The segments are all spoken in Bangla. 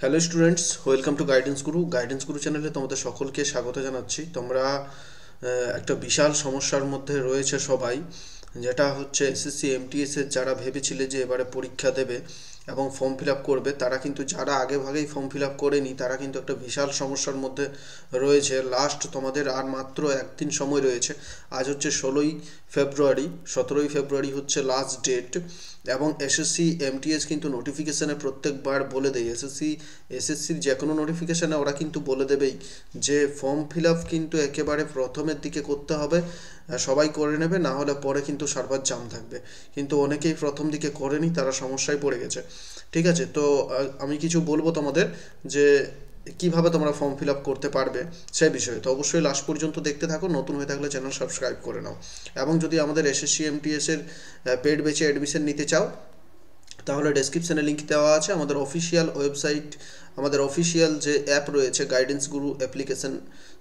Hello students welcome to guidance Guru guidance Guru চ্যানেলে তোমাদের সকলকে স্বাগত জানাচ্ছি। তোমরা একটা বিশাল সমস্যার মধ্যে রয়েছে সবাই। যেটা হচ্ছে এসএসসি এমটিএস এর যারা ভেবেছিলে যে এবারে পরীক্ষা দেবে এবং ফর্ম ফিল করবে, তারা কিন্তু যারা আগে ভাগেই ফর্ম ফিল করেনি, তারা কিন্তু একটা বিশাল সমস্যার মধ্যে রয়েছে। লাস্ট তোমাদের আর মাত্র একদিন সময় রয়েছে। আজ হচ্ছে ষোলোই ফেব্রুয়ারি সতেরোই ফেব্রুয়ারি হচ্ছে লাস্ট ডেট এবং এসএসসি এমটিএস কিন্তু নোটিফিকেশানে প্রত্যেকবার বলে দেয়। এসএসসি এসএসসির যে কোনো নোটিফিকেশানে ওরা কিন্তু বলে দেবেই যে ফর্ম ফিল কিন্তু একেবারে প্রথমের দিকে করতে হবে। সবাই করে নেবে, না হলে পরে কিন্তু সার্ভার জাম থাকবে। কিন্তু অনেকেই প্রথম দিকে করেনি, তারা সমস্যায় পড়ে গেছে। ঠিক আছে, তো আমি কিছু বলব তোমাদের যে, কীভাবে তোমরা ফর্ম ফিল আপ করতে পারবে সে বিষয়ে। তো অবশ্যই লাস্ট পর্যন্ত দেখতে থাকো, নতুন হয়ে থাকলে চ্যানেল সাবস্ক্রাইব করে নাও। এবং যদি আমাদের এসএসসি এমটিএস এর পেড বেচে অ্যাডমিশন নিতে চাও তাহলে ডেসক্রিপশনে লিংক দেওয়া আছে। আমাদের অফিসিয়াল ওয়েবসাইট আমাদের অফিসিয়াল যে অ্যাপ রয়েছে গাইডেন্স গুরু অ্যাপ্লিকেশন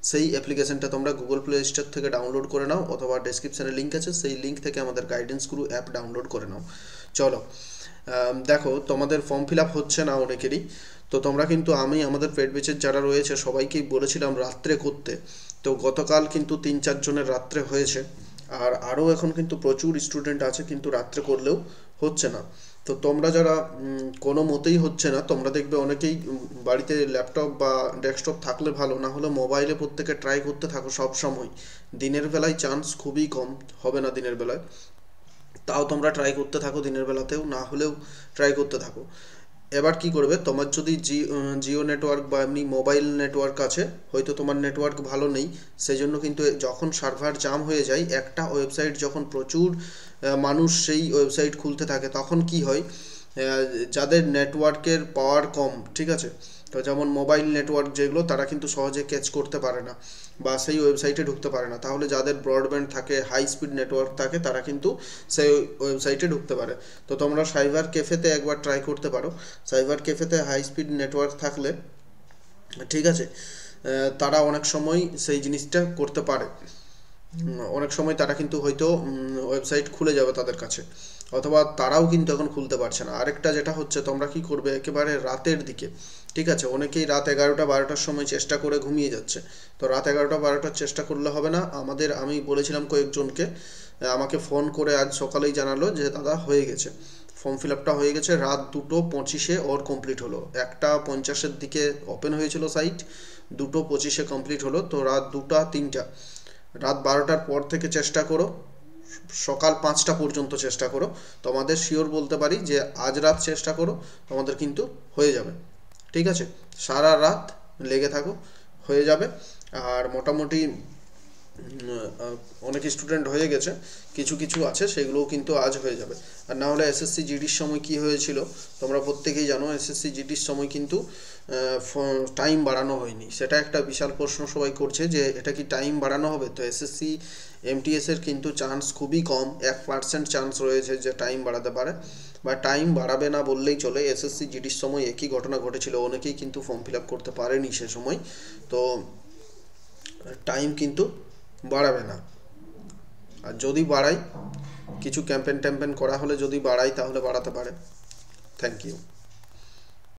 সেই অ্যাপ্লিকেশানটা তোমরা গুগল প্লে স্টোর থেকে ডাউনলোড করে নাও অথবা ডেসক্রিপশনে লিঙ্ক আছে, সেই লিঙ্ক থেকে আমাদের গাইডেন্স গুরু অ্যাপ ডাউনলোড করে নাও। চলো দেখো, তোমাদের ফর্ম ফিল আপ হচ্ছে না অনেকেরই। তো তোমরা কিন্তু, আমি, আমাদের পেড বেচের যারা রয়েছে, সবাইকেই বলেছিলাম রাত্রে করতে। তো গতকাল কিন্তু তিন চারজনের রাত্রে হয়েছে। আর আরও এখন কিন্তু প্রচুর স্টুডেন্ট আছে কিন্তু রাত্রে করলেও হচ্ছে না। তো তোমরা যারা কোনো মতেই হচ্ছে না, তোমরা দেখবে অনেকেই বাড়িতে ল্যাপটপ বা ডেস্কটপ থাকলে ভালো, না হলে মোবাইলে প্রত্যেকে ট্রাই করতে থাকো সব সময়। দিনের বেলায় চান্স খুবই কম, হবে না দিনের বেলায়। তাও তোমরা ট্রাই করতে থাকো দিনের বেলাতেও, না হলেও ট্রাই করতে থাকো। এবার কি করবে? তোমার যদি জিও নেটওয়ার্ক বা এমনি মোবাইল নেটওয়ার্ক আছে, হয়তো তোমার নেটওয়ার্ক ভালো নেই সেই জন্য কিন্তু যখন সার্ভার জাম হয়ে যায়, একটা ওয়েবসাইট যখন প্রচুর মানুষ সেই ওয়েবসাইট খুলতে থাকে, তখন কি হয়? যাদের নেটওয়ার্কের পাওয়ার কম, ঠিক আছে? তো যেমন মোবাইল নেটওয়ার্ক যেগুলো, তারা কিন্তু সহজে ক্যাচ করতে পারে না বা সেই ওয়েবসাইটে ঢুকতে পারে না। তাহলে যাদের ব্রডব্যান্ড থাকে হাই স্পিড নেটওয়ার্ক থাকে, তারা কিন্তু সেই ওয়েবসাইটে ঢুকতে পারে। তো তোমরা সাইবার ক্যাফেতে একবার ট্রাই করতে পারো। সাইবার ক্যাফেতে হাই স্পিড নেটওয়ার্ক থাকলে, ঠিক আছে তারা অনেক সময় সেই জিনিসটা করতে পারে। অনেক সময় তারা কিন্তু হয়তো ওয়েবসাইট খুলে যাবে তাদের কাছে। অথবা তারাও কিন্তু এখন খুলতে পারছে না। আরেকটা যেটা হচ্ছে, তোমরা কি করবে? একেবারে রাতের দিকে, ঠিক আছে? অনেকেই রাত এগারোটা বারোটার সময় চেষ্টা করে ঘুমিয়ে যাচ্ছে। তো রাত এগারোটা বারোটার চেষ্টা করলে হবে না। আমাদের, আমি বলেছিলাম কয়েকজনকে আমাকে ফোন করে আজ সকালেই জানালো যে, দাদা, হয়ে গেছে। ফর্ম ফিল আপটা হয়ে গেছে। রাত দুটো পঁচিশে ওর কমপ্লিট হলো। একটা পঞ্চাশের দিকে ওপেন হয়েছিল সাইট, দুটো পঁচিশে কমপ্লিট হলো। তো রাত দুটা তিনটা। রাত বারোটার পর থেকে চেষ্টা করো। সকাল পাঁচটা পর্যন্ত চেষ্টা করো। তোমাদের শিওর বলতে পারি যে আজ রাত চেষ্টা করো, তোমাদের কিন্তু হয়ে যাবে। ঠিক আছে? সারা রাত লেগে থাকো, হয়ে যাবে। আর মোটামুটি অনেক স্টুডেন্ট হয়ে গেছে, কিছু কিছু আছে, সেগুলোও কিন্তু আজ হয়ে যাবে। আর না হলে এসএসসি জিডির সময় কি হয়েছিল, তোমরা প্রত্যেকেই জানো এসএসসি জিডির সময় কিন্তু টাইম বাড়ানো হয়নি। সেটা একটা বিশাল প্রশ্ন সবাই করছে যে, এটা কি টাইম বাড়ানো হবে? তো এসএসসি এমটিএস এর কিন্তু চান্স খুবই কম, এক পার্সেন্ট চান্স রয়েছে যে টাইম বাড়াতে পারে। বা টাইম বাড়াবে না বললেই চলে এসএসসি জিডির সময় একই ঘটনা ঘটেছিল, অনেকেই কিন্তু ফর্ম ফিল আপ করতে পারেনি সে সময়। তো টাইম কিন্তু বাড়াবে না। আর যদি বাড়াই, কিছু ক্যাম্পেন ট্যাম্পেন করা হলে যদি বাড়াই, তাহলে বাড়াতে পারে। Thank you